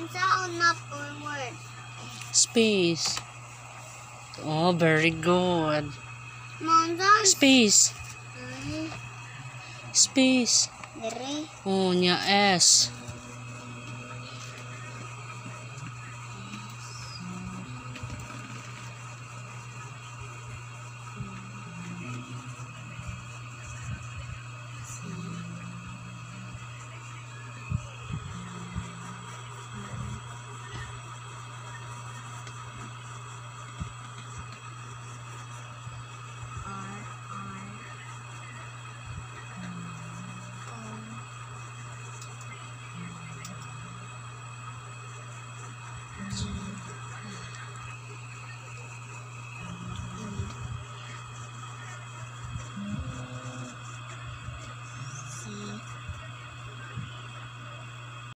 Unsa una forward? Space. Oh, very good. Monza. Space. Ay, Space. Dire. Oh, nya S. Correct.